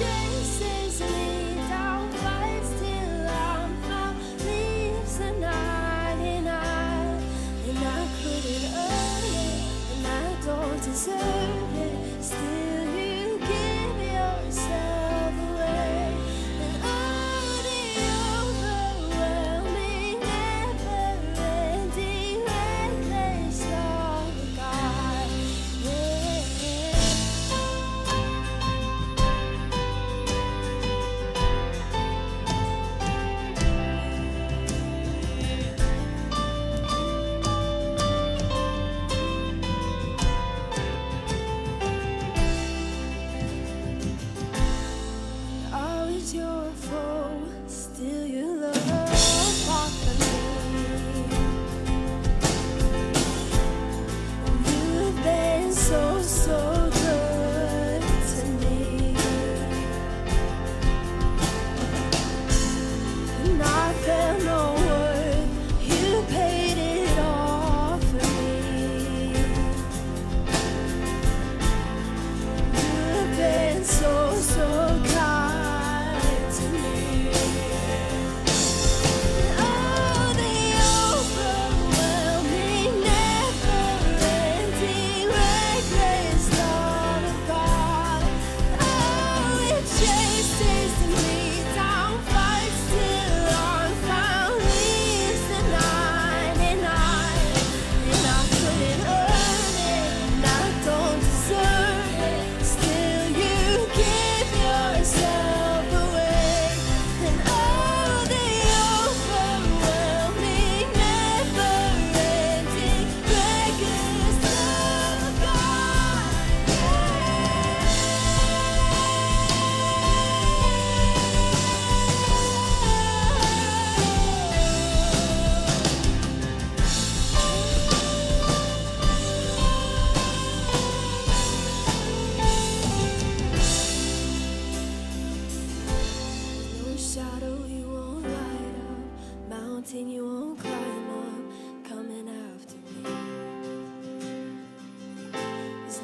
change.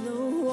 know.